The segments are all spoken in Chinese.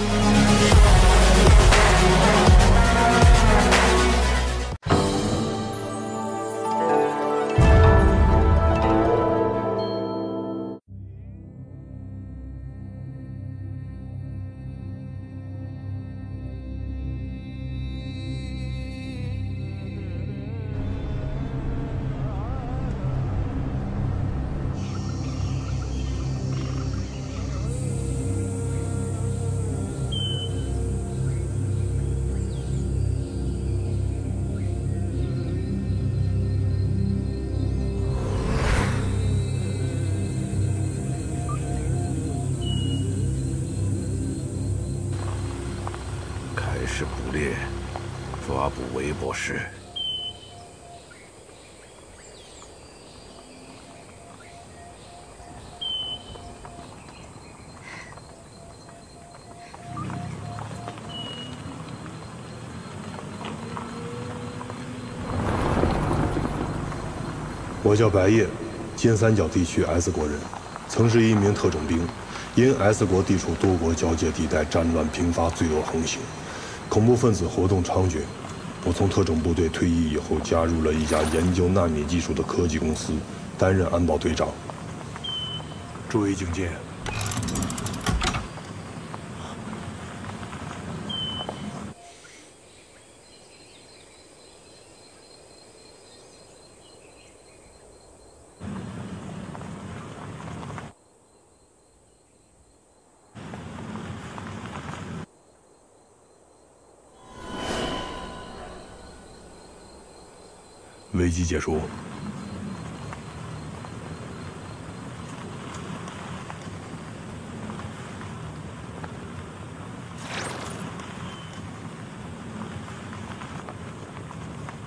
开捕韦博士。我叫白夜，金三角地区 S 国人，曾是一名特种兵，因 S 国地处多国交界地带，战乱频发，罪恶横行，恐怖分子活动猖獗。我从特种部队退役以后，加入了一家研究纳米技术的科技公司，担任安保队长。注意警戒。危机解除。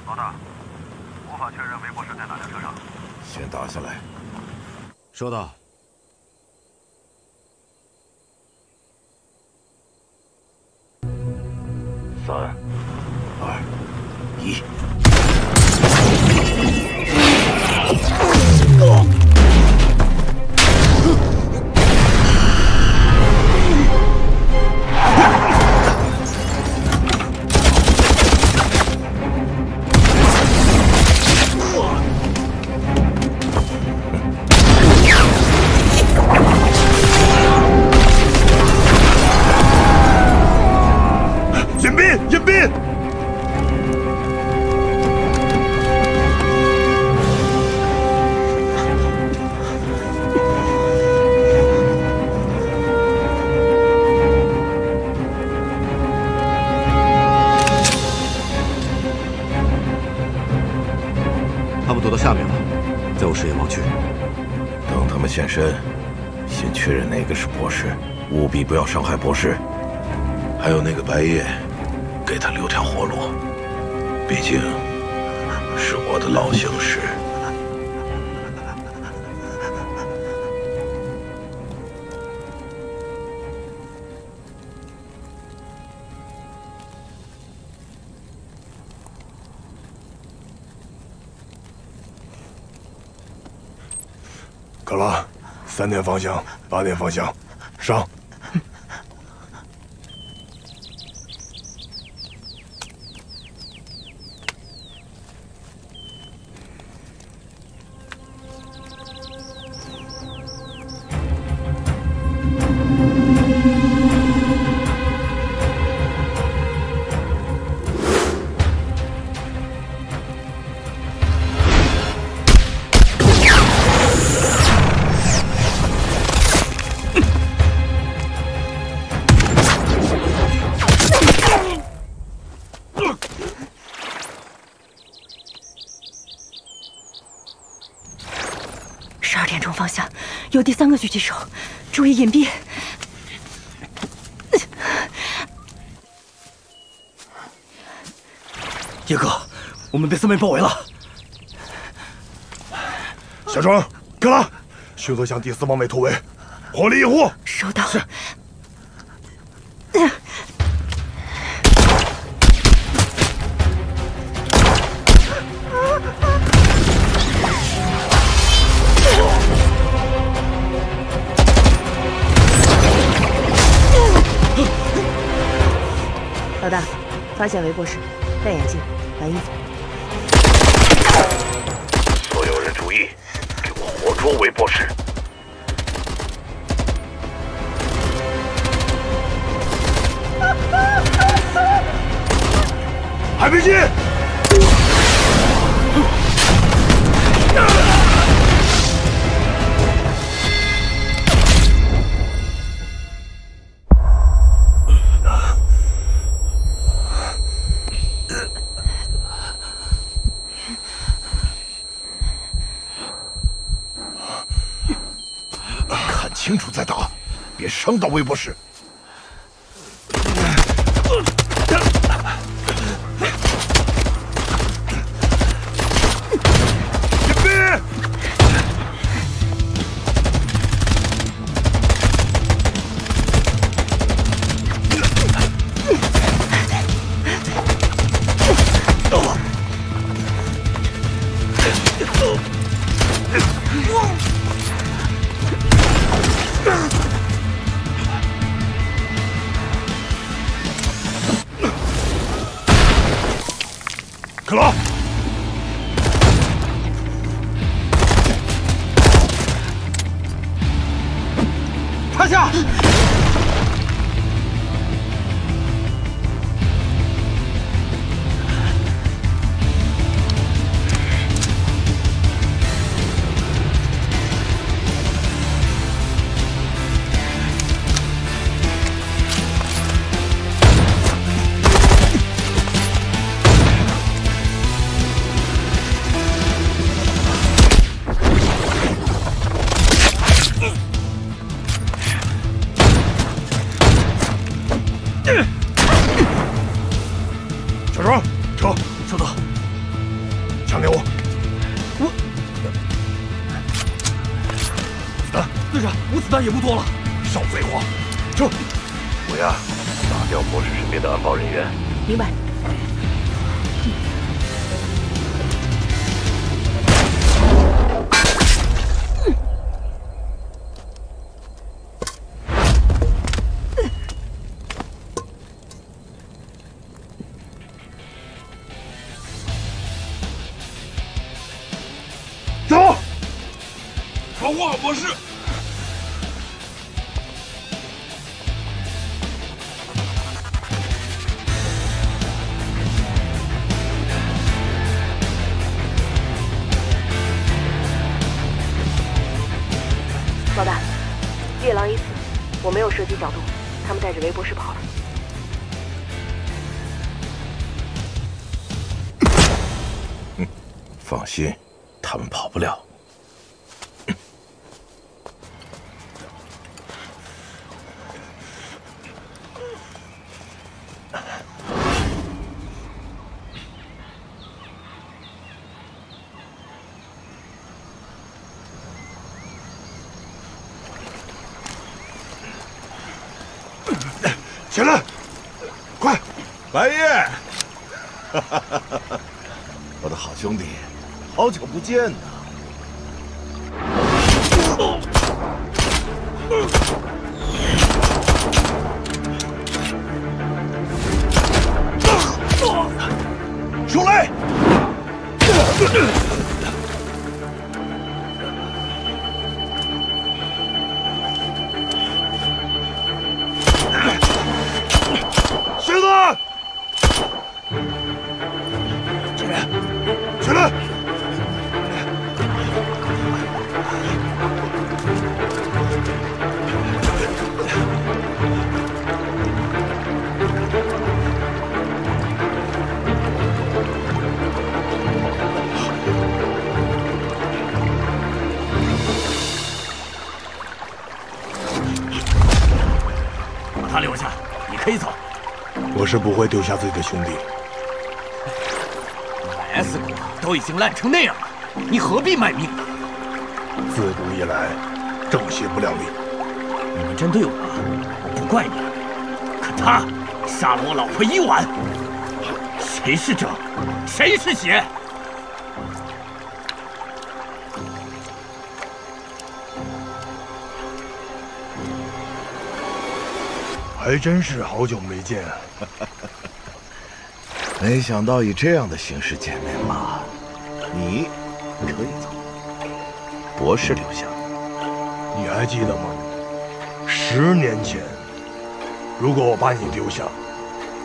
老大，无法确认韦博士在哪辆车上。先打下来。收到。不要伤害博士。还有那个白夜，给他留条活路，毕竟是我的老相识。克拉，三点方向，八点方向，上。被包围了。小庄，克拉，迅速向第四方位突围，火力掩护。收到。是。老大，发现韦博士，戴眼镜，蓝衣服。多维博士！海飞机！别伤到韦博角度，他们带着韦博士跑了。放心，他们跑不了。起来，快！白夜，我的好兄弟，好久不见呐！是不会丢下自己的兄弟。S 国都已经烂成那样了，你何必卖命呢？自古以来，正邪不两立。你们针对我，我不怪你。可他杀了我老婆伊婉，谁是正，谁是邪？还真是好久没见。没想到以这样的形式见面了，你可以走，博士留下。你还记得吗？十年前，如果我把你丢下，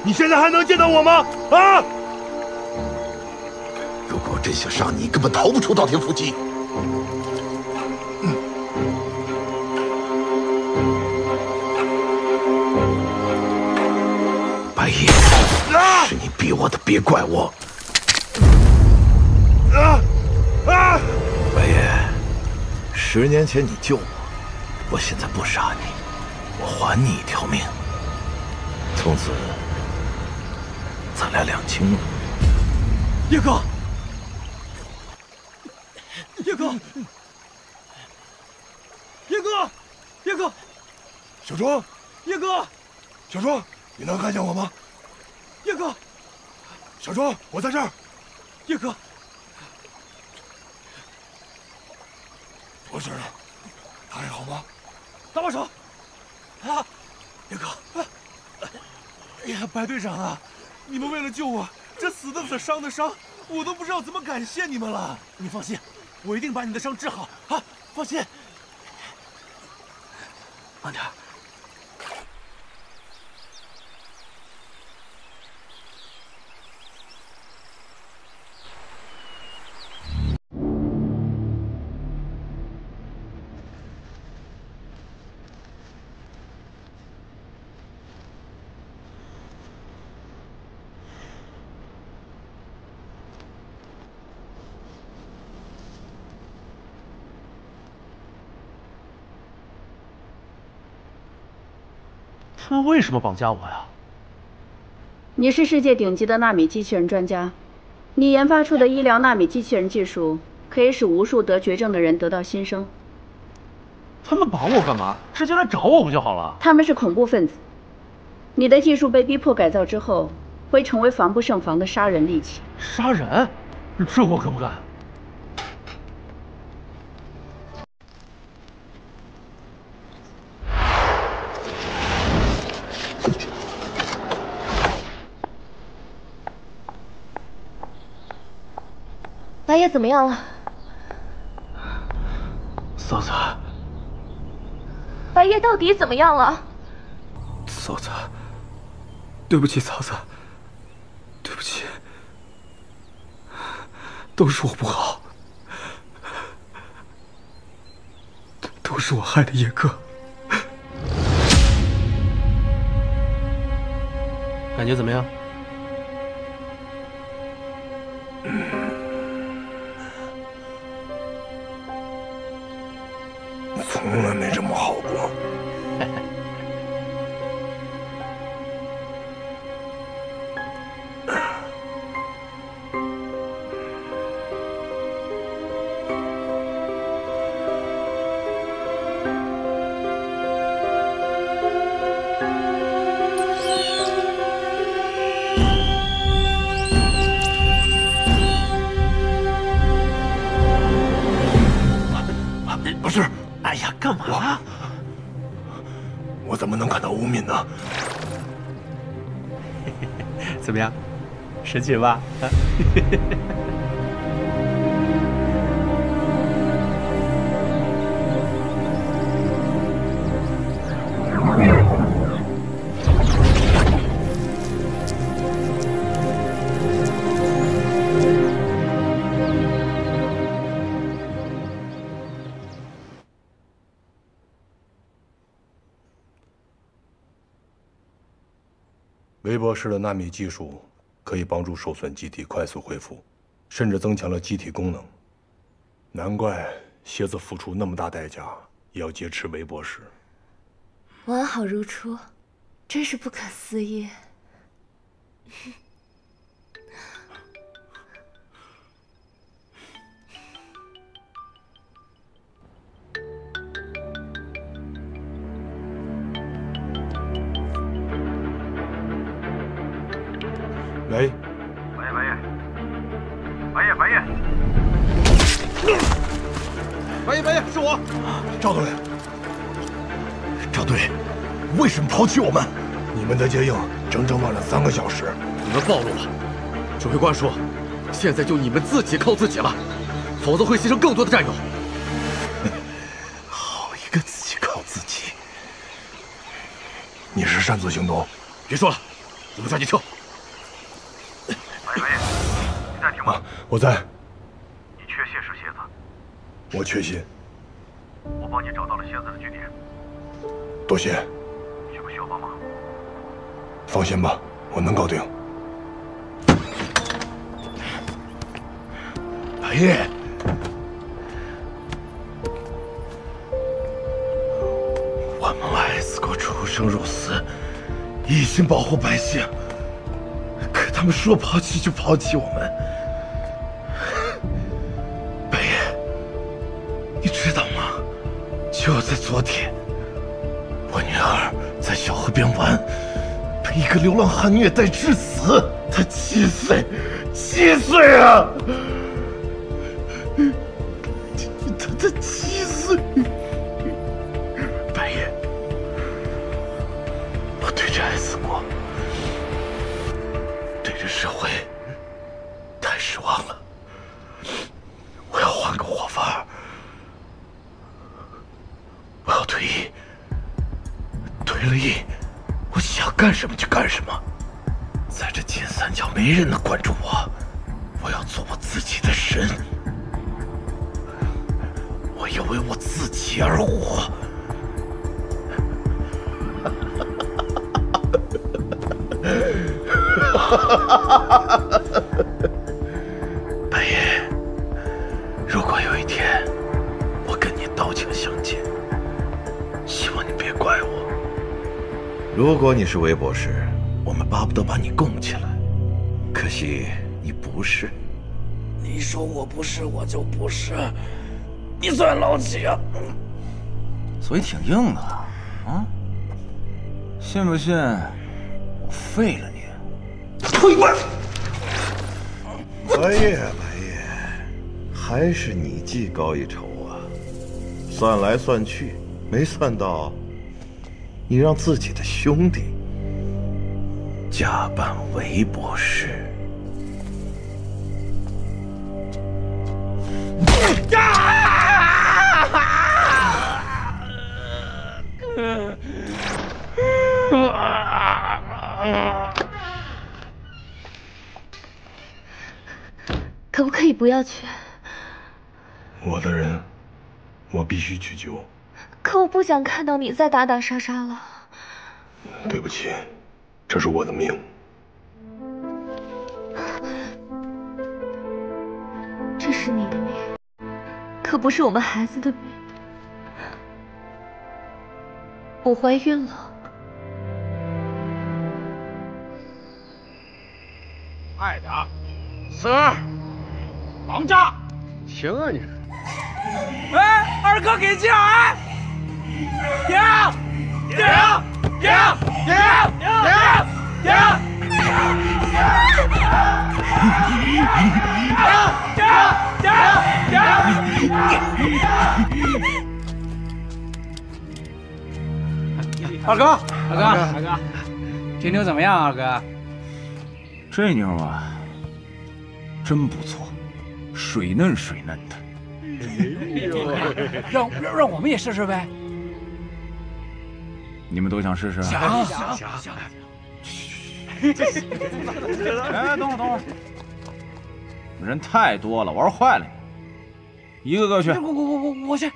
你现在还能见到我吗？啊！如果我真想杀你，根本逃不出稻田伏击。逼我的，别怪我。啊啊！白夜，十年前你救我，我现在不杀你，我还你一条命。从此，咱俩两清了。叶哥，叶哥，叶哥，叶哥，小庄，叶哥，小庄，你能看见我吗？小庄，我在这儿。叶哥，博士呢？他还好吗？搭把手。啊，叶哥，哎呀，白队长啊，你们为了救我，这死的死，伤的伤，我都不知道怎么感谢你们了。你放心，我一定把你的伤治好啊！放心。慢点。为什么绑架我呀？你是世界顶级的纳米机器人专家，你研发出的医疗纳米机器人技术可以使无数得绝症的人得到新生。他们绑我干嘛？直接来找我不就好了？他们是恐怖分子，你的技术被逼迫改造之后，会成为防不胜防的杀人利器。杀人？这我可不干。怎么样了？嫂子，白夜到底怎么样了？嫂子，对不起，嫂子，对不起，都是我不好，都是我害的叶哥。感觉怎么样？从神奇吧？啊韦博士的纳米技术可以帮助受损机体快速恢复，甚至增强了机体功能。难怪蝎子付出那么大代价也要劫持韦博士。完好如初，真是不可思议。抛弃我们？你们的接应整整晚了三个小时。你们暴露了，指挥官说，现在就你们自己靠自己了，否则会牺牲更多的战友。好一个自己靠自己！你是擅自行动？别说了，我们抓紧撤。白夜，白夜，你在听吗？我在。你缺谢氏蝎子，我缺锨，我帮你找到了蝎子的据点，多谢。要帮忙？放心吧，我能搞定。白夜，我们 S 国出生入死，一心保护百姓，可他们说抛弃就抛弃我们。白夜，你知道吗？就在昨天，河边玩，被一个流浪汉虐待致死。他七岁，七岁啊！是韦博士，我们巴不得把你供起来。可惜你不是。你说我不是，我就不是。你算老几啊？嘴挺硬的啊！信不信我废了你？退滚！白夜，白夜，还是你技高一筹啊！算来算去，没算到你让自己的兄弟假扮韦博士。可不可以不要去？我的人，我必须去救。可我不想看到你再打打杀杀了。对不起，这是我的命。这是你的命，可不是我们孩子的命。我怀孕了。快点，四儿，王炸！行啊你！哎，二哥给劲儿哎！停！停！停！停！停！二哥，二哥，二哥，这妞怎么样？二哥，这妞啊，真不错，水嫩水嫩的。让让让我们也试试呗。你们都想试试？想想想。哎，等会儿等会儿，人太多了，玩坏了你。一个个去。我我我我我去。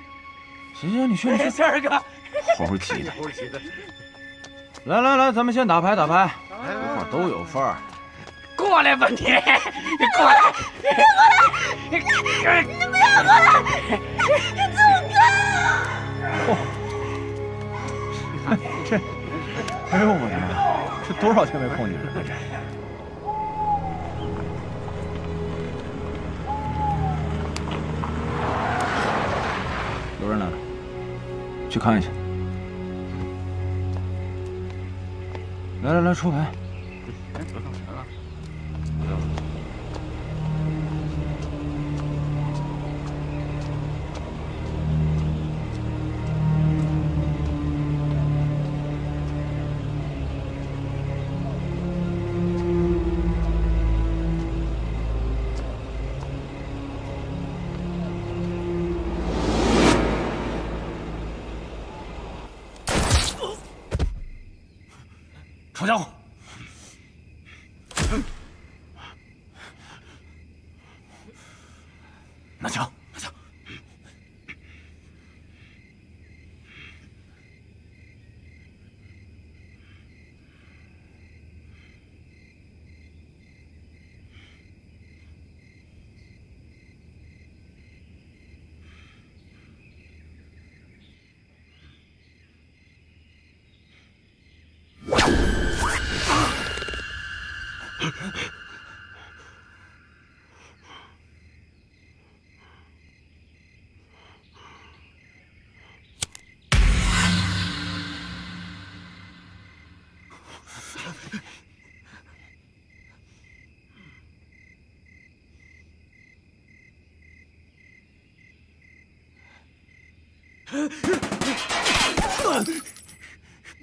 行行，你去你去。二哥。猴急的。猴急的。来来来，咱们先打牌打牌，一会儿都有份儿。过来吧你，你过来，你别过来，你你不要过来，你走开！哎呦我的妈，这多少天没碰你了？有人来了，去看一下。来来来，出牌。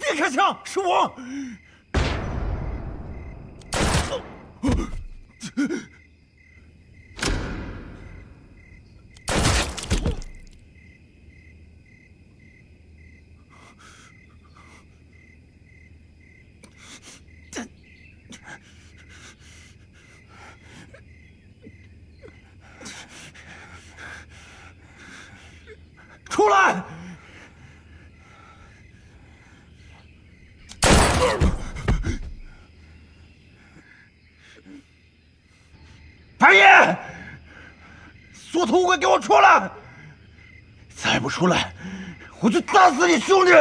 别开枪，是我！出来！白夜，缩头乌龟，给我出来！再不出来，我就打死你兄弟！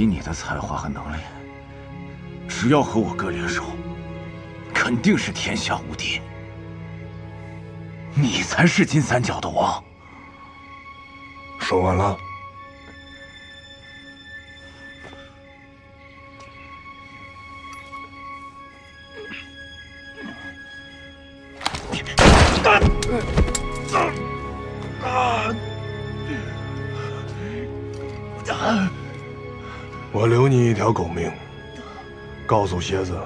以你的才华和能力，只要和我哥联手，肯定是天下无敌。你才是金三角的王。说完了。我留你一条狗命，告诉蝎子，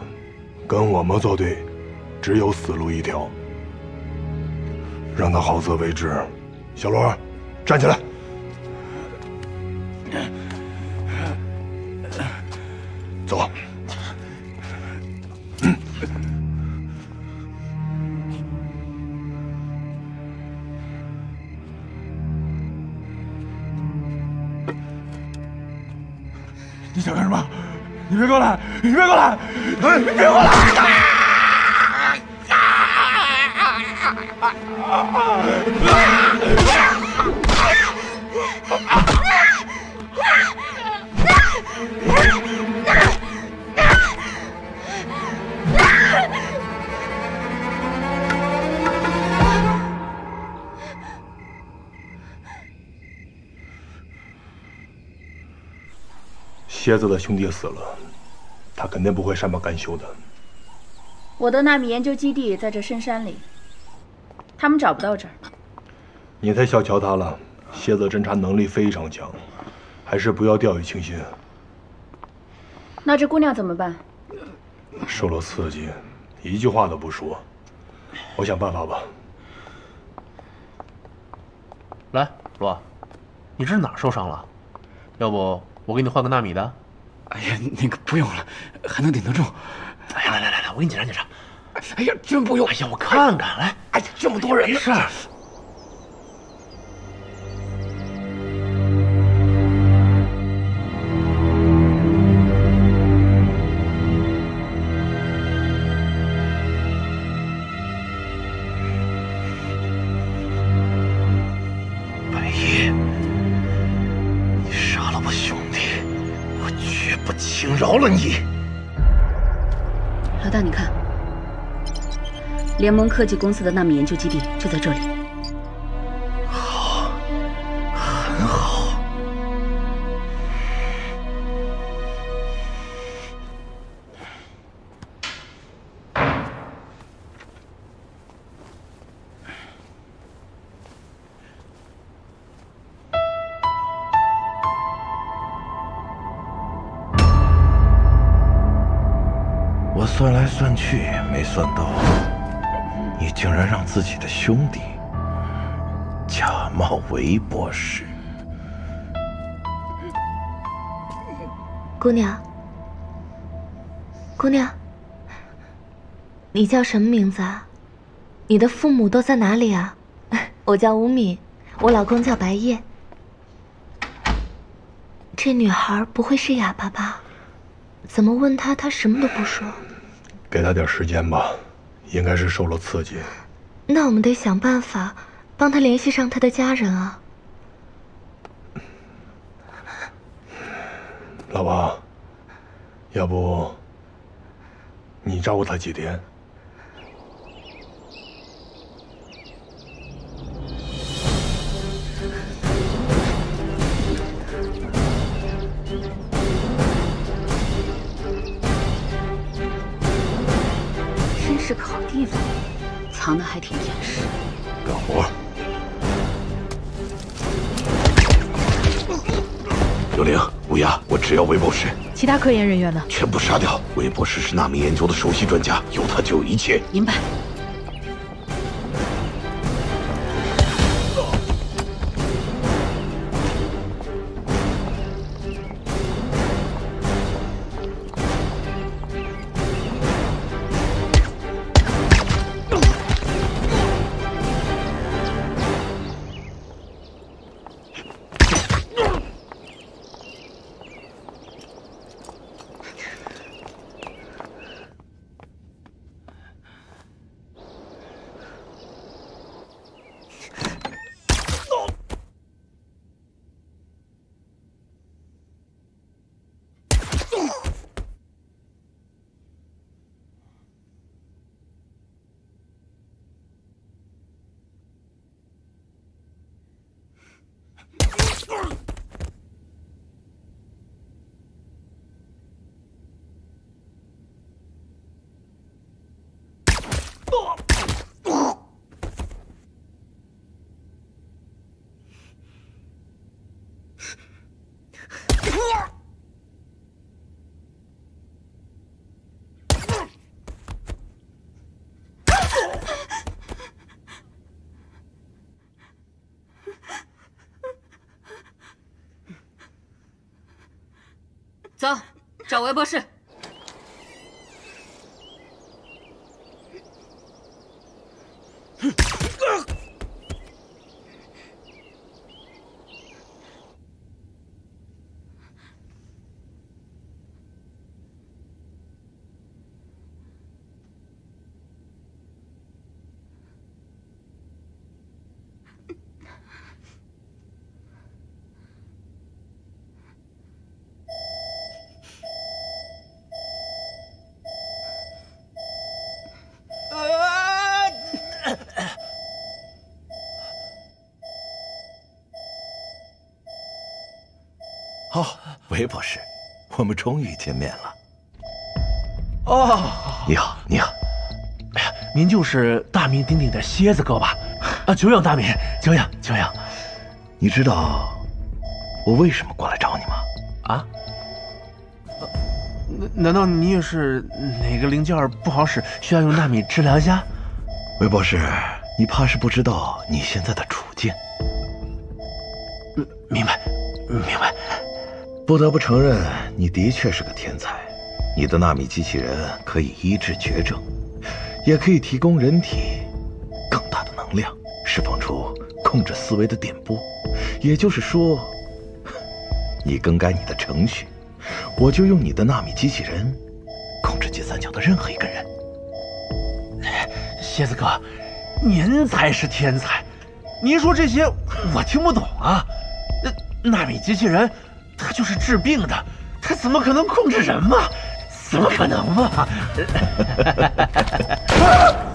跟我们作对，只有死路一条，让他好自为之。小罗，站起来。兄弟死了，他肯定不会善罢甘休的。我的纳米研究基地在这深山里，他们找不到这儿。你太小瞧他了，蝎子侦察能力非常强，还是不要掉以轻心。那这姑娘怎么办？受了刺激，一句话都不说。我想办法吧。来，罗，你这是哪儿受伤了？要不我给你换个纳米的？哎呀，那个不用了，还能顶得住。哎呀，来来来来，我给你检查检查。哎呀，真不用。哎呀，我看看，来。哎呀，这么多人呢。没联盟科技公司的纳米研究基地就在这里。好，很好。我算来算去没算到，竟然让自己的兄弟假冒韦博士。姑娘，姑娘，你叫什么名字啊？你的父母都在哪里啊？我叫吴敏，我老公叫白夜。这女孩不会是哑巴吧？怎么问她，她什么都不说。给她点时间吧，应该是受了刺激。那我们得想办法帮他联系上他的家人啊。老婆，要不你照顾他几天？藏的还挺严实。干活。幽灵、乌鸦，我只要韦博士，其他科研人员呢？全部杀掉。韦博士是纳米研究的首席专家，有他就有一切。明白。走，找韦博士。哦，韦博士，我们终于见面了。哦，你好，你好。哎呀，您就是大名鼎鼎的蝎子哥吧？啊，久仰大名，久仰久仰。你知道我为什么过来找你吗？啊？难难道你也是哪个零件不好使，需要用纳米治疗一下？韦博士，你怕是不知道你现在的处不得不承认，你的确是个天才。你的纳米机器人可以医治绝症，也可以提供人体更大的能量，释放出控制思维的电波。也就是说，你更改你的程序，我就用你的纳米机器人控制金三角的任何一个人。蝎子哥，您才是天才！您说这些我听不懂啊。那纳米机器人，就是治病的，他怎么可能控制人嘛？怎么可能嘛？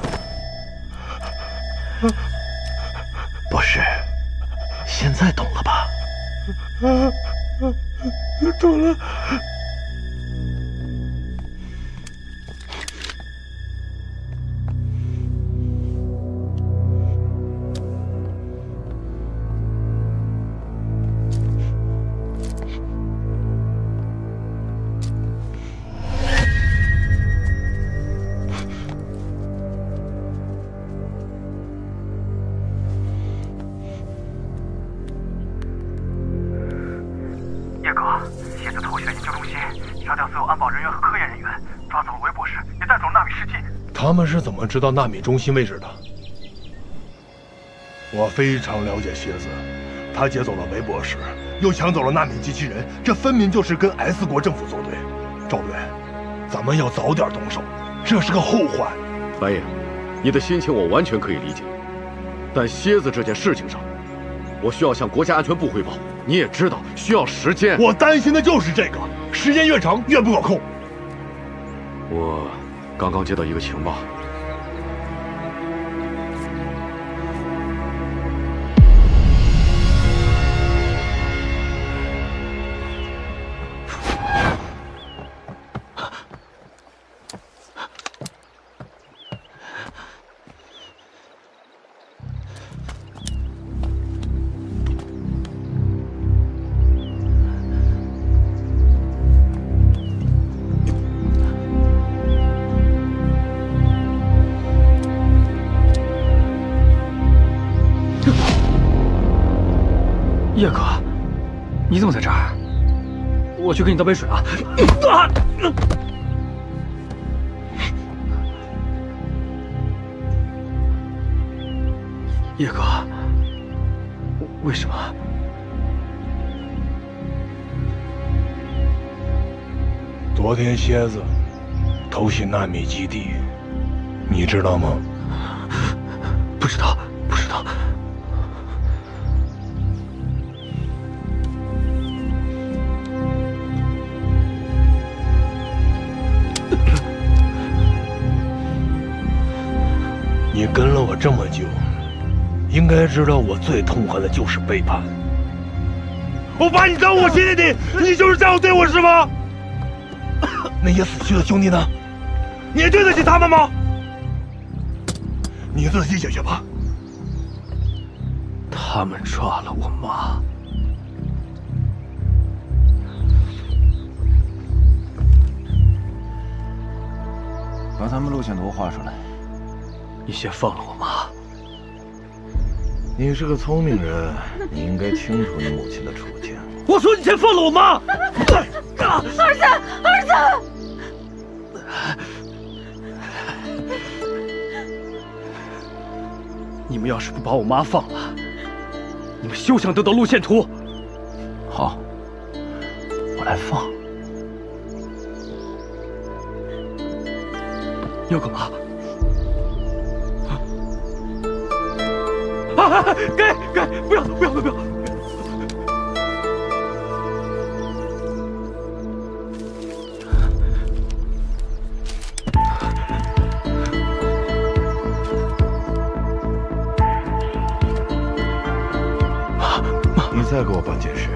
他们是怎么知道纳米中心位置的？我非常了解蝎子，他劫走了韦博士，又抢走了纳米机器人，这分明就是跟 S 国政府作对。赵队，咱们要早点动手，这是个后患。白夜，你的心情我完全可以理解，但蝎子这件事情上，我需要向国家安全部汇报。你也知道，需要时间。我担心的就是这个，时间越长越不可控。我刚刚接到一个情报。去给你倒杯水啊！啊！叶哥，为什么？昨天蝎子偷袭纳米基地，你知道吗？应该知道我最痛恨的就是背叛。我把你当我亲弟弟，你就是这样对我是吗？那些死去的兄弟呢？你对得起他们吗？你自己解决吧。他们抓了我妈。把他们路线图画出来。你先放了我妈。你是个聪明人，你应该清楚你母亲的处境。我说你先放了我妈！儿子，儿子！你们要是不把我妈放了，你们休想得到路线图。好，我来放。要干嘛？啊！给给！不要不要不要！妈你再给我办件事，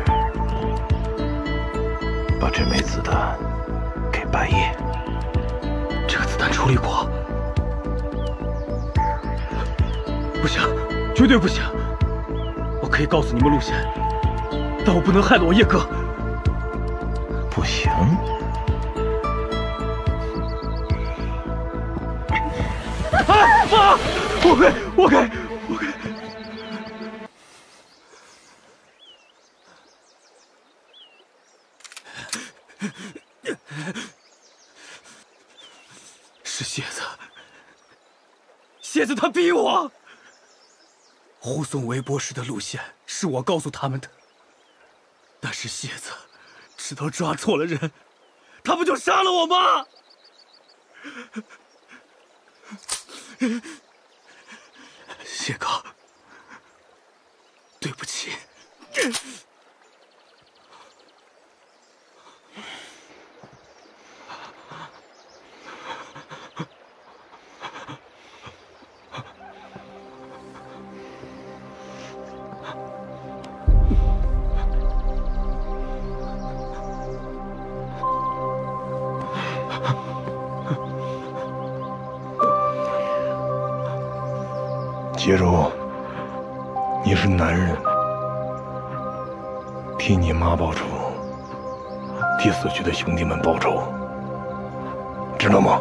把这枚子弹给白夜。这个子弹处理过，绝对不行！我可以告诉你们路线，但我不能害了我叶哥。不行。啊我给，我给。是蝎子，蝎子他逼我。护送韦博士的路线是我告诉他们的，但是蝎子知道抓错了人，他不就杀了我吗？谢哥，对不起杰柔，你是男人，替你妈报仇，替死去的兄弟们报仇，知道吗？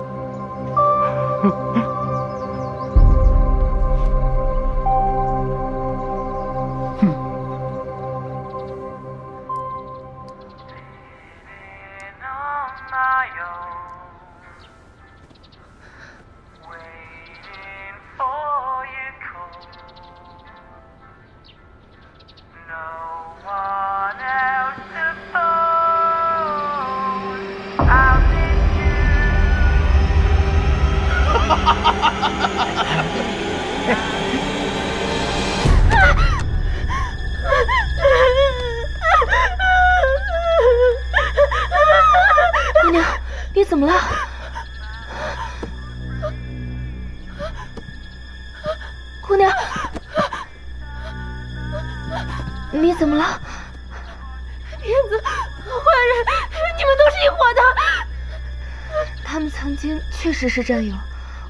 只是战友，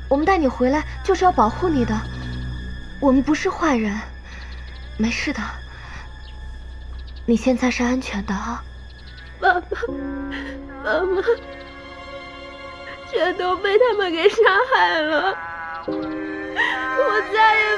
我们带你回来就是要保护你的，我们不是坏人，没事的，你现在是安全的啊。爸爸妈妈全都被他们给杀害了，我再也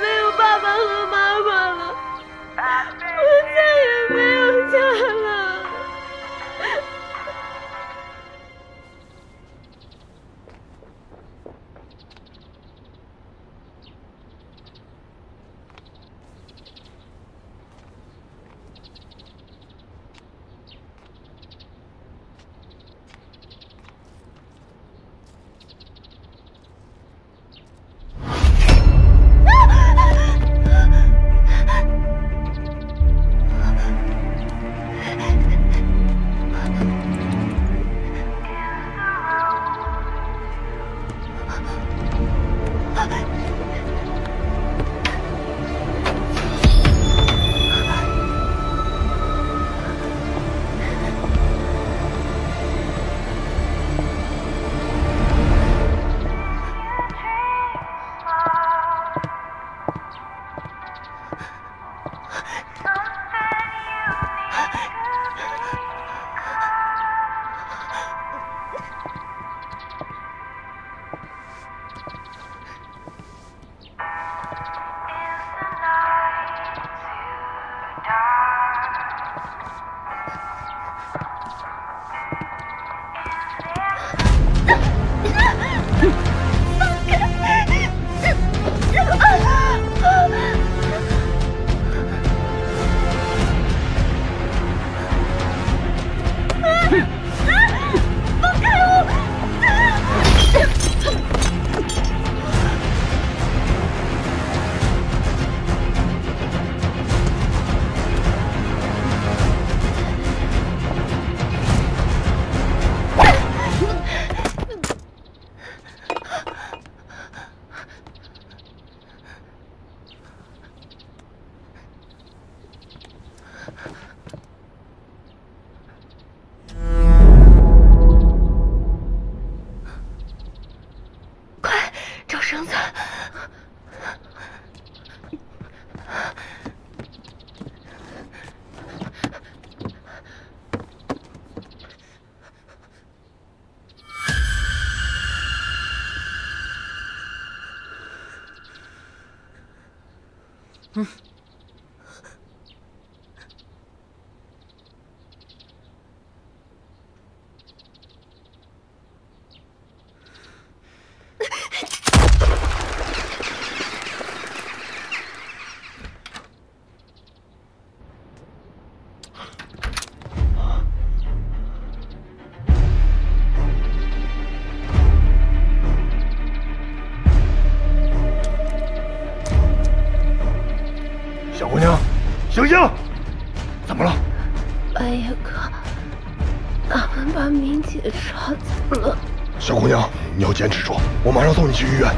我马上送你去医院。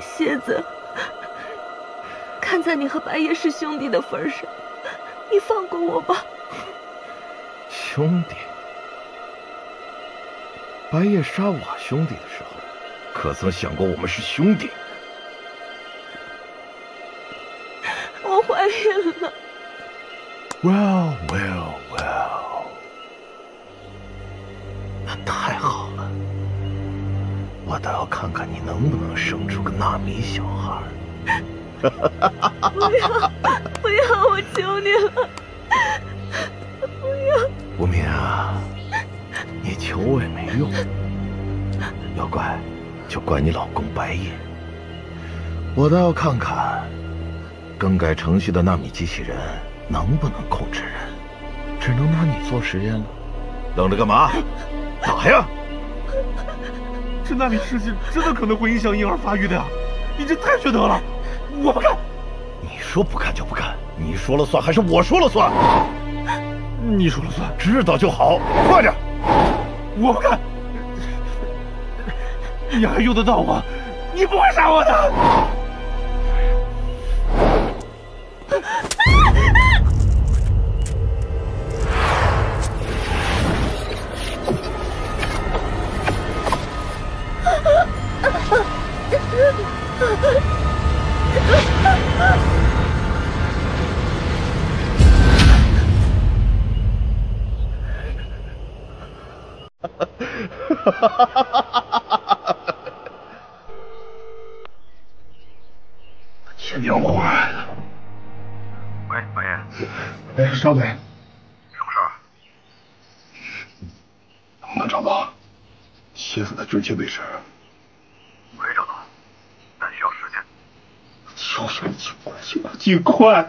蝎子，看在你和白夜是兄弟的份上，你放过我吧。兄弟，白夜杀我兄弟的时候，可曾想过我们是兄弟？Well, well, well，那太好了，我倒要看看你能不能生出个纳米小孩。不要，不要，我求你了，不要！无名啊，你求我也没用，要怪就怪你老公白夜。我倒要看看更改程序的纳米机器人能不能控制人，只能拿你做实验了。愣着干嘛？打呀！这纳米试剂真的可能会影响婴儿发育的呀！你这太缺德了！我不干！你说不干就不干，你说了算还是我说了算？你说了算，知道就好，快点！我不干！你还用得到我？你不会杀我的！快，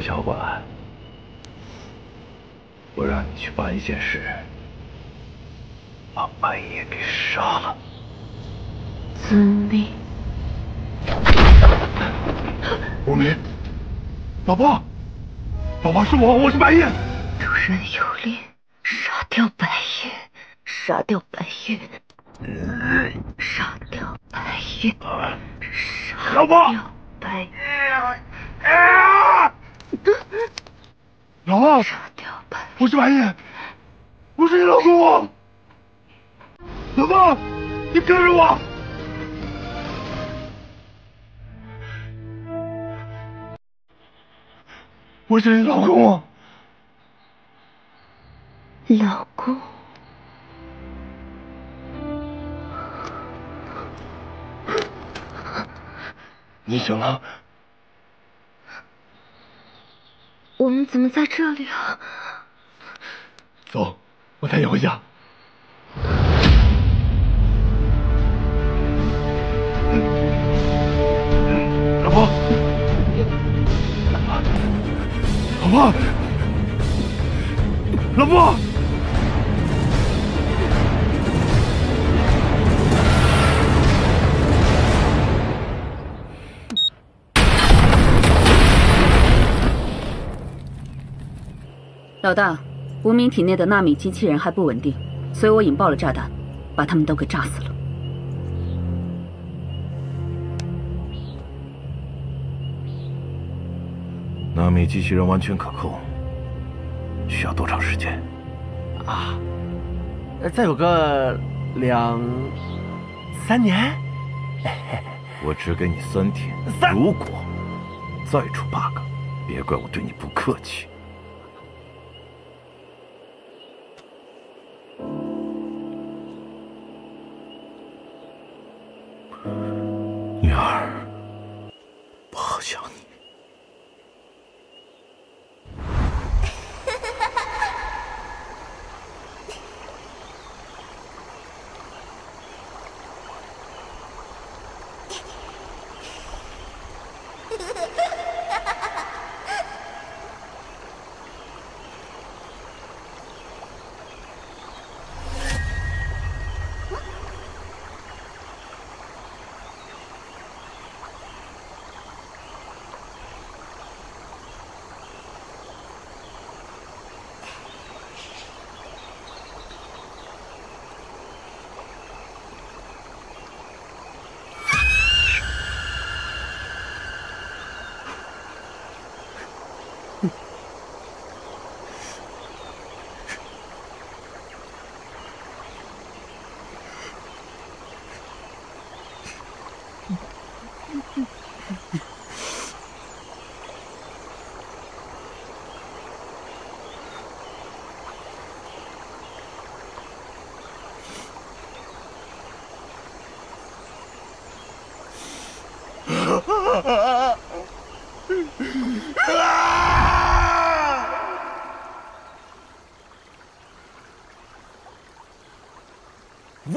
罗小管，我让你去办一件事，把白夜给杀了。遵命。无名，老婆，老婆是我，我是白夜。主人有令，杀掉白夜，杀掉白夜，杀掉白夜，杀老婆，白夜。老婆，杀掉白夜，我是你老公啊。老婆，你跟着我。我是你老公啊。老公，你醒了？我们怎么在这里啊？走，我带你回家。老婆，老婆，老婆。老大，无名体内的纳米机器人还不稳定，所以我引爆了炸弹，把他们都给炸死了。纳米机器人完全可控，需要多长时间？啊，再有个两三年。我只给你三天，如果再出 bug，别怪我对你不客气。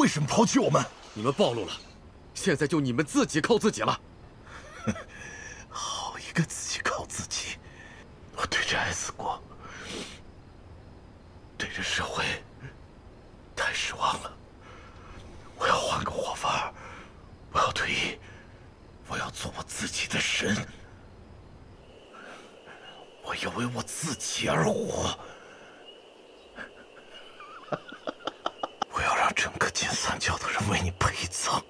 为什么抛弃我们？你们暴露了，现在就你们自己靠自己了。好一个自己靠自己！我对着 S 国，对着社会，太失望了。我要换个活法，我要退役，我要做我自己的神。我要为我自己而活。我要让整个家。金三角的人为你陪葬。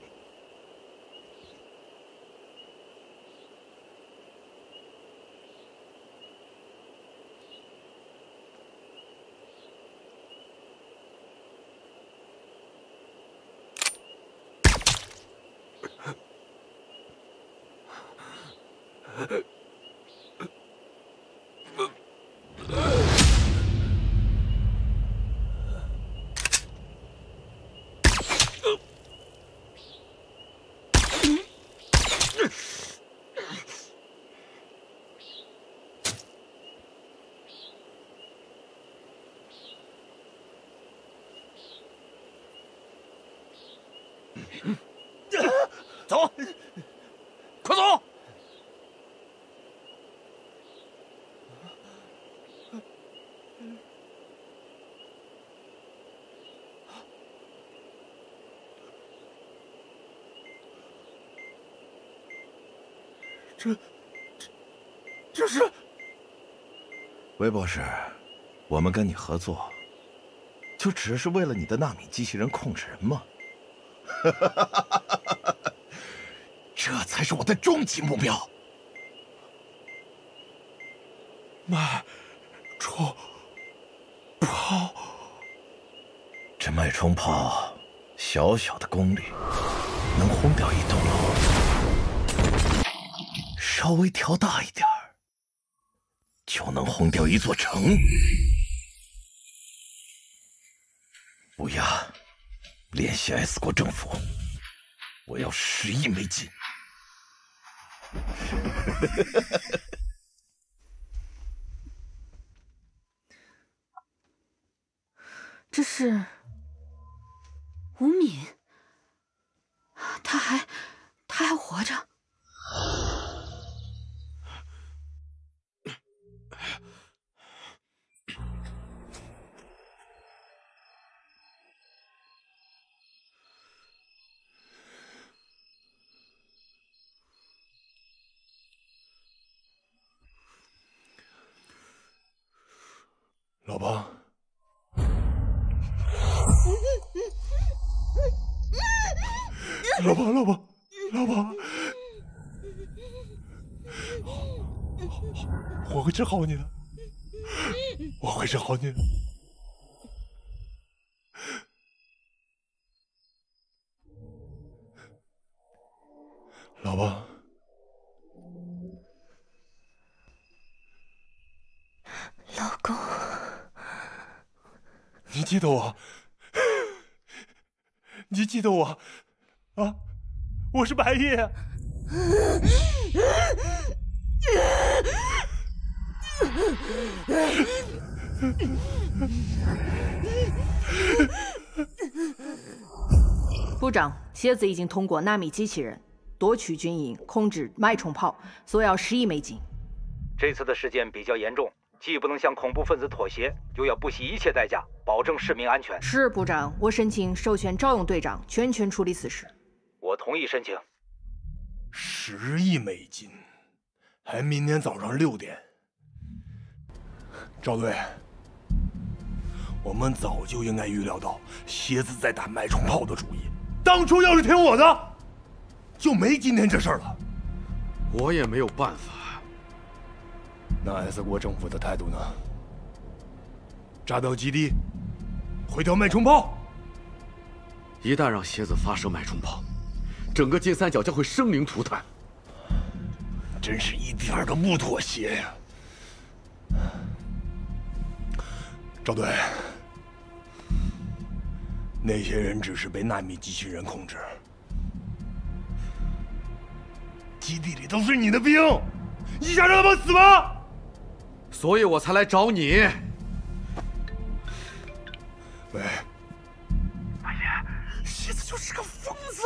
走，快走！这，这，这是韦博士，我们跟你合作，就只是为了你的纳米机器人控制人吗？哈哈哈哈哈才是我的终极目标。脉冲炮，这脉冲炮小小的功率能轰掉一栋楼，稍微调大一点儿就能轰掉一座城。乌鸦，联系 S 国政府，我要十亿美金。这是吴敏，他还他还活着。治好你的，我会治好你的。老婆，老公，你记得我？你记得我？啊，我是白夜。部长，蝎子已经通过纳米机器人夺取军营，控制脉冲炮，索要十亿美金。这次的事件比较严重，既不能向恐怖分子妥协，又要不惜一切代价保证市民安全。是部长，我申请授权赵勇队长全权处理此事。我同意申请。十亿美金，还明天早上六点。赵队，我们早就应该预料到蝎子在打脉冲炮的主意。当初要是听我的，就没今天这事儿了。我也没有办法。那 S 国政府的态度呢？炸掉基地，毁掉脉冲炮。一旦让蝎子发射脉冲炮，整个金三角将会生灵涂炭。真是一点儿都不妥协呀！赵队，那些人只是被纳米机器人控制，基地里都是你的兵，你想让他们死吗？所以我才来找你。喂，阿爷，蝎子就是个疯子，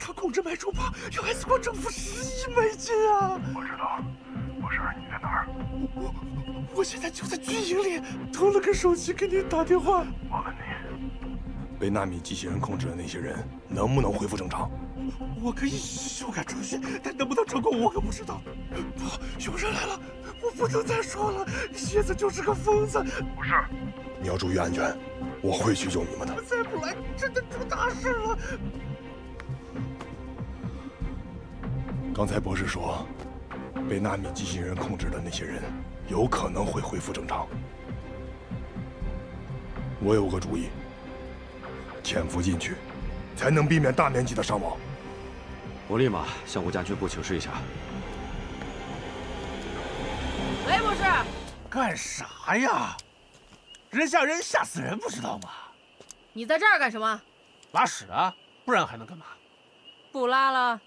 他控制脉冲炮要 S 国政府十亿美金啊！我知道，博士，你在哪儿？我我现在就在军营里，偷了个手机给你打电话。我问你，被纳米机器人控制的那些人能不能恢复正常？我可以修改程序，但能不能成功我可不知道。不，有人来了，我不能再说了。蝎子就是个疯子。不是，你要注意安全。我会去救你们的。再不来，真的出大事了！刚才博士说，被纳米机器人控制的那些人，有可能会恢复正常。我有个主意，潜伏进去，才能避免大面积的伤亡。我立马向国家军部请示一下。雷博士，干啥呀？人吓人，吓死人，不知道吗？你在这儿干什么？拉屎啊，不然还能干嘛？不拉了。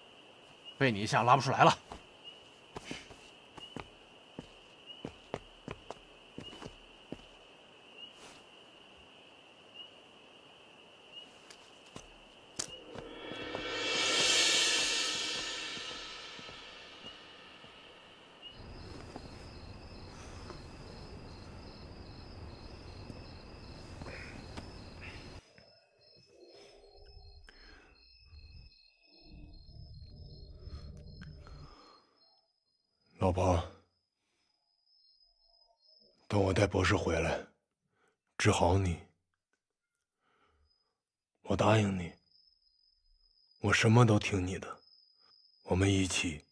被你一下拉不出来了。我，等我带博士回来，治好你，我答应你，我什么都听你的，我们一起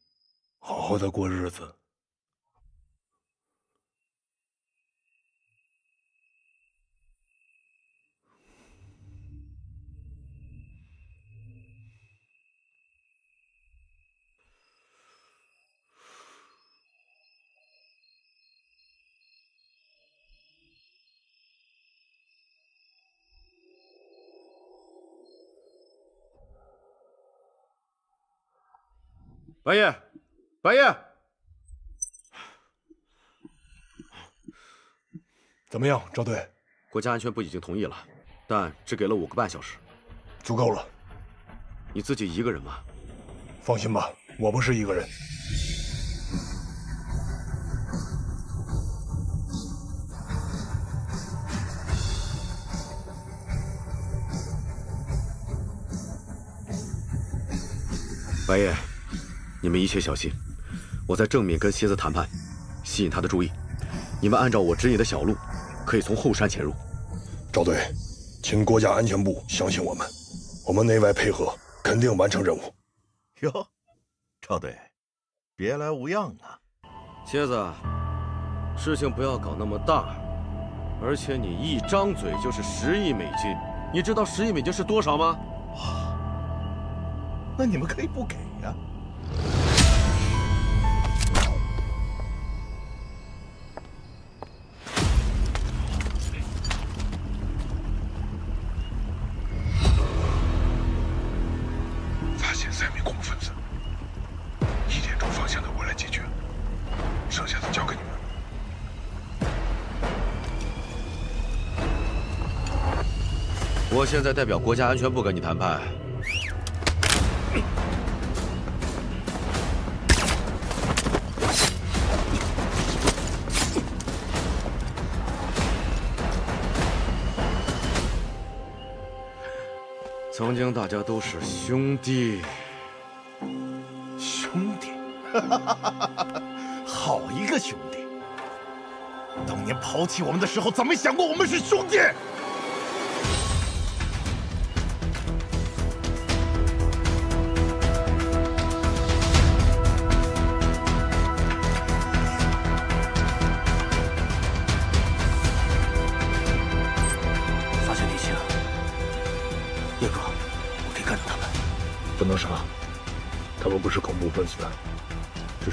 好好的过日子。白夜，白夜，怎么样，赵队？国家安全部已经同意了，但只给了五个半小时，足够了。你自己一个人吗？放心吧，我不是一个人。白夜，你们一切小心，我在正面跟蝎子谈判，吸引他的注意。你们按照我指引的小路，可以从后山潜入。赵队，请国家安全部相信我们，我们内外配合，肯定完成任务。哟，赵队，别来无恙啊！蝎子，事情不要搞那么大，而且你一张嘴就是十亿美金，你知道十亿美金是多少吗？那你们可以不给现在代表国家安全部跟你谈判。曾经大家都是兄弟，兄弟，好一个兄弟！当年抛弃我们的时候，怎么想过我们是兄弟？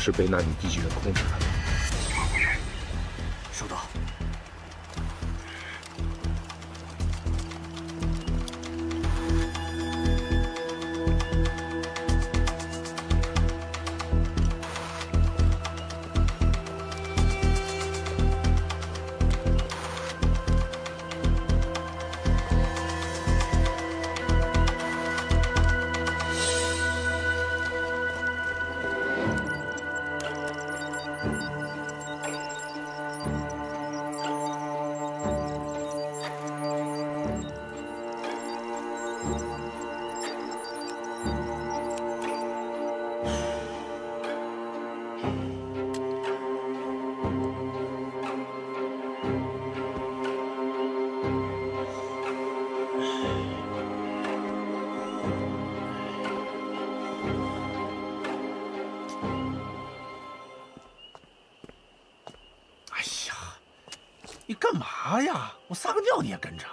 是被纳米机器人控制的。干嘛呀？我撒个尿你也跟着？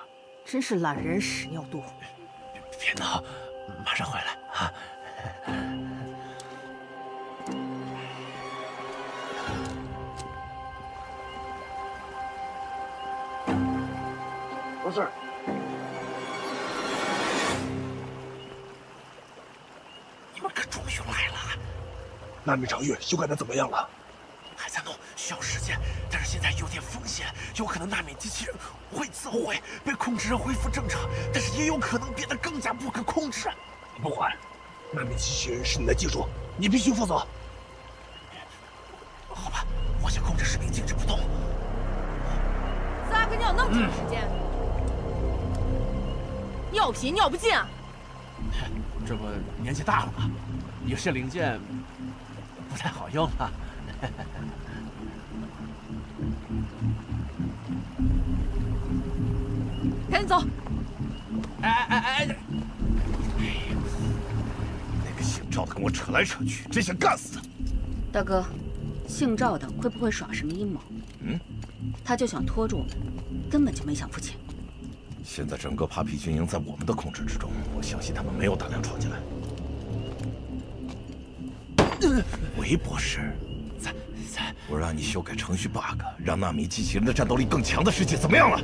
真是懒人屎尿多！别闹，马上回来啊！不是，你们可终于来了！纳米长月修改的怎么样了？有可能纳米机器人会自毁，被控制人恢复正常，但是也有可能变得更加不可控制。你不管，纳米机器人是你的技术，你必须负责。好吧，我先控制士兵静止不动。撒个尿那么长时间，尿频尿不尽啊！这不年纪大了吗，有些零件不太好用了。扯来扯去，真想干死他！大哥，姓赵的会不会耍什么阴谋？嗯，他就想拖住我们，根本就没想付钱。现在整个扒皮军营在我们的控制之中，我相信他们没有胆量闯进来。韦博士，在在，我让你修改程序 bug，让纳米机器人的战斗力更强的事情怎么样了？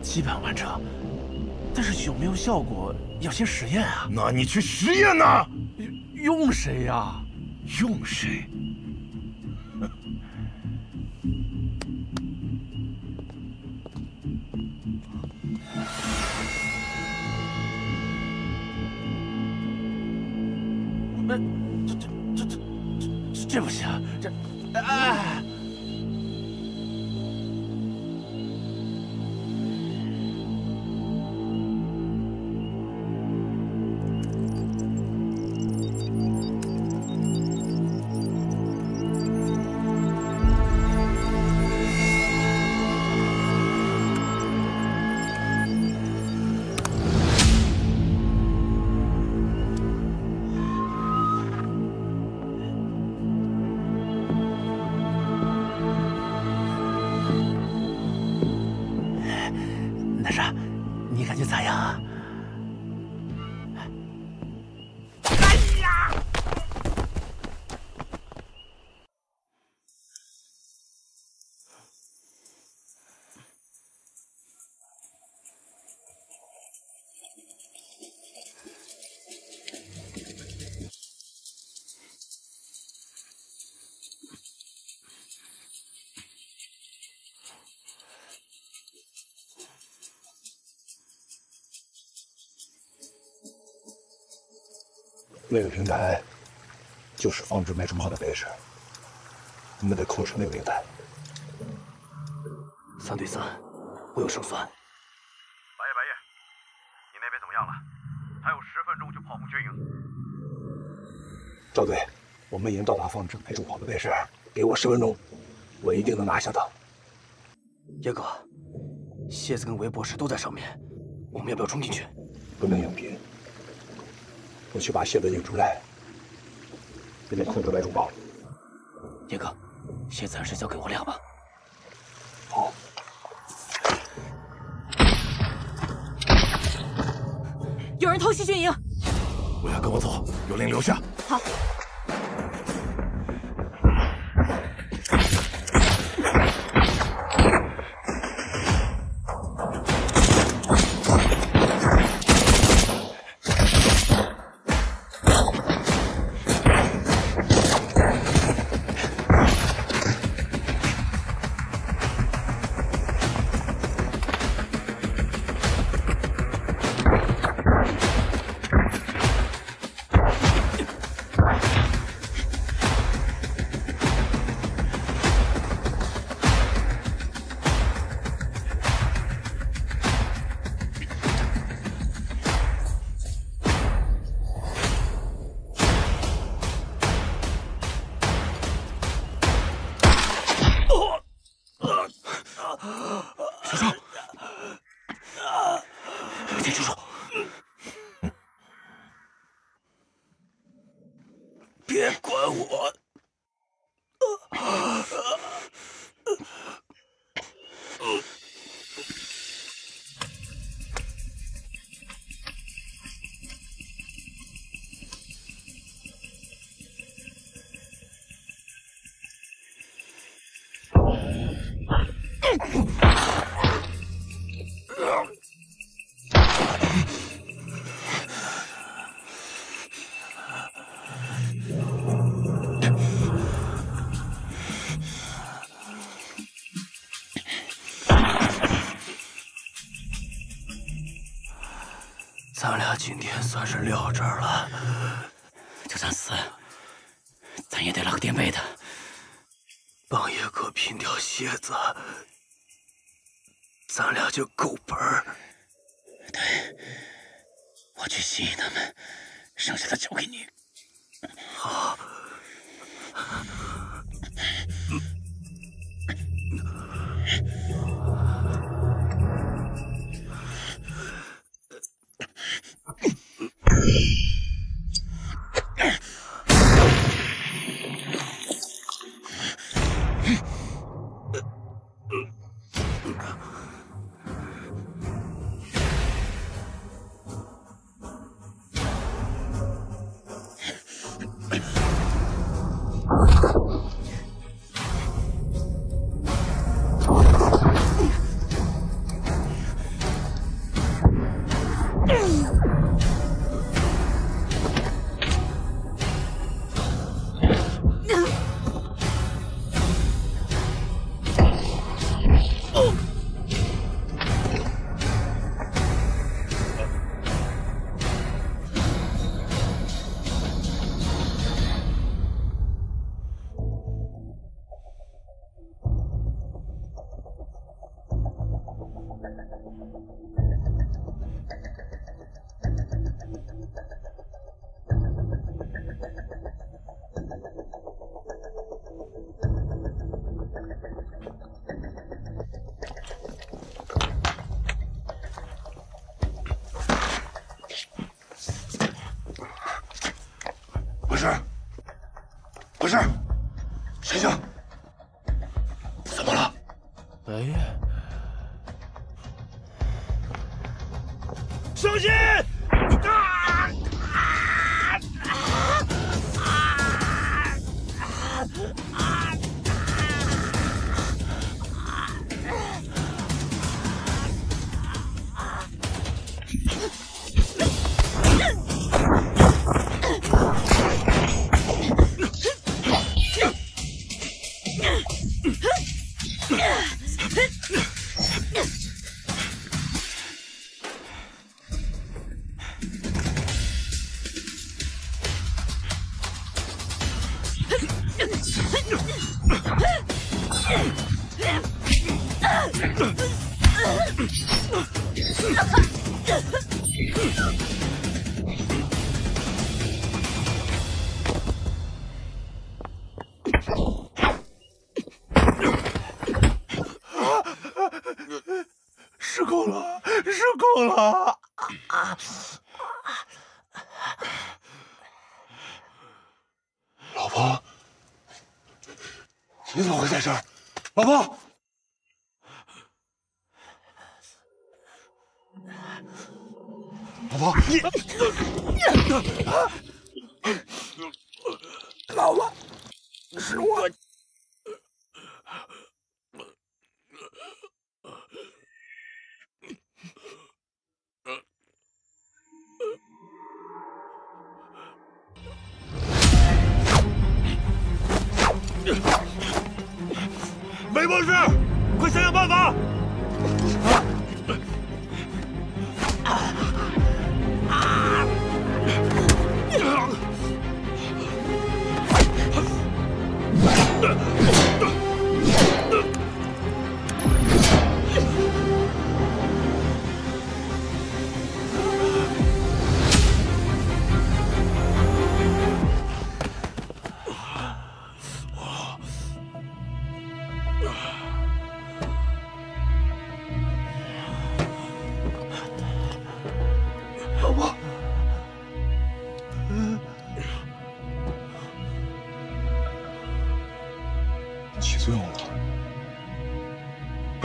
基本完成，但是有没有效果要先实验啊。那你去实验呐！用谁呀？用谁？这这这这这这不行，这哎。那个平台就是防止脉冲炮的位置，我们得控制那个平台。三对三，我有胜算。白夜，白夜，你那边怎么样了？还有十分钟就炮轰军营。赵队，我们已经到达放置脉冲炮的位置，给我十分钟，我一定能拿下他。叶哥，蝎子跟韦博士都在上面，我们要不要冲进去？不能硬拼。我去把蝎子引出来，你们控制脉冲炮。野哥，蝎子还是交给我俩吧。好。有人偷袭军营，我要跟我走，有令留下。好。今天算是撂这儿了，就算死，咱也得拉个垫背的。帮叶哥拼掉蝎子，咱俩就够本儿。对，我去吸引他们，剩下的交给你。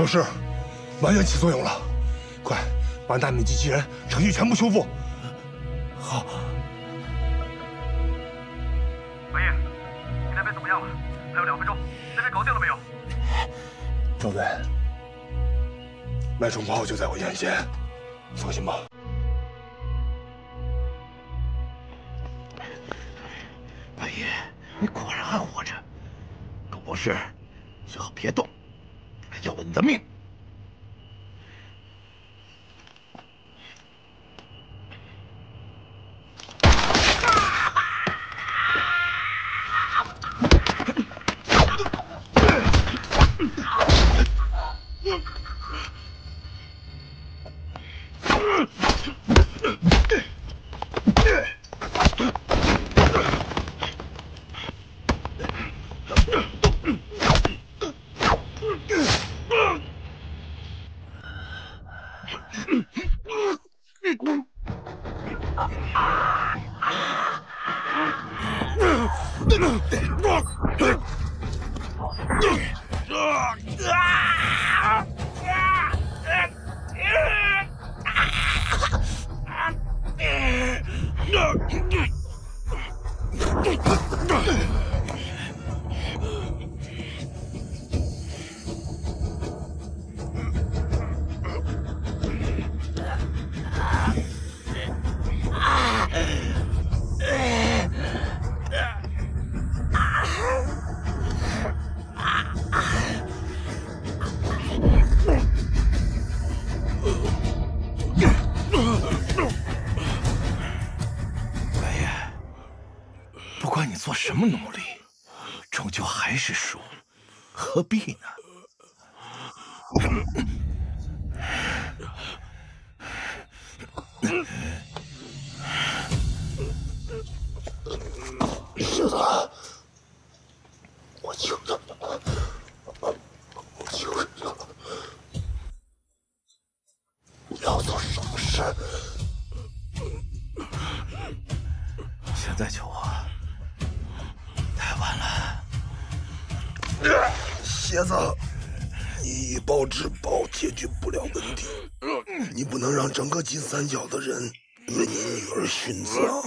博士，完全起作用了，快把纳米机器人程序全部修复。好。白夜，你那边怎么样了？还有两分钟，那边搞定了没有？赵队，脉冲炮就在我眼前，放心吧。何必呢？小子，我求求你了，蝎子，你以暴制暴解决不了问题，你不能让整个金三角的人为你女儿殉葬。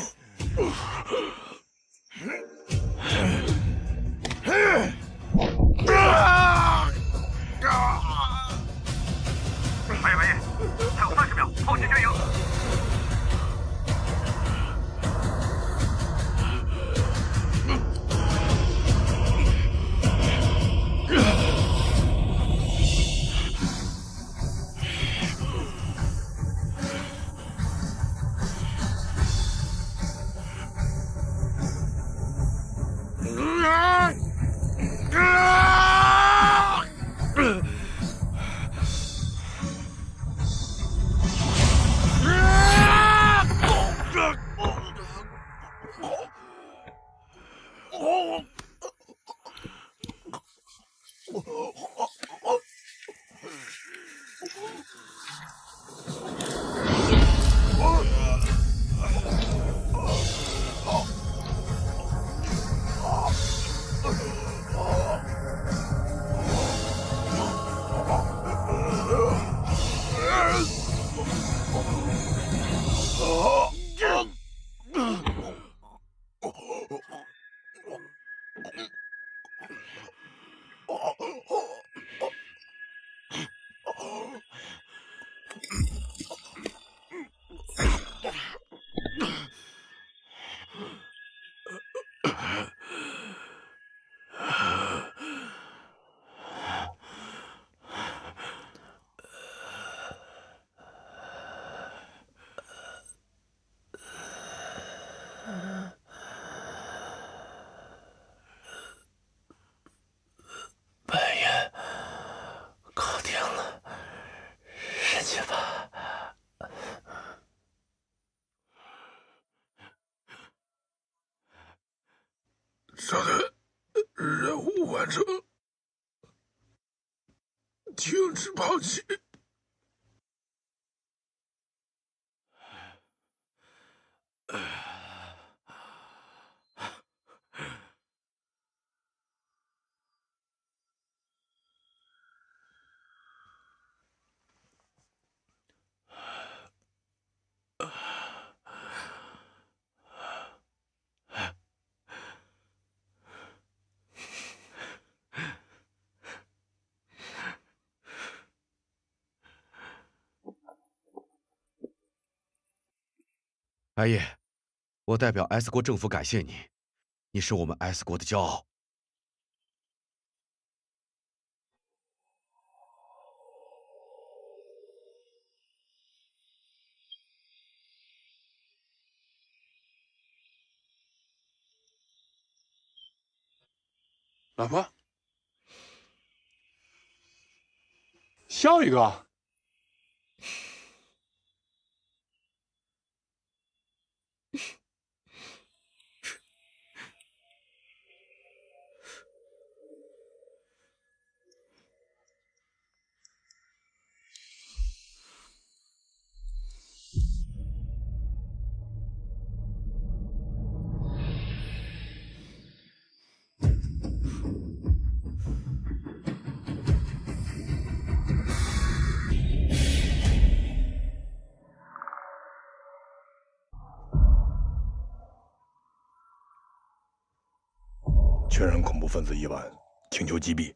是抛弃白夜，我代表 S 国政府感谢你，你是我们 S 国的骄傲。老婆，笑一个。确认恐怖分子一晚，请求击毙。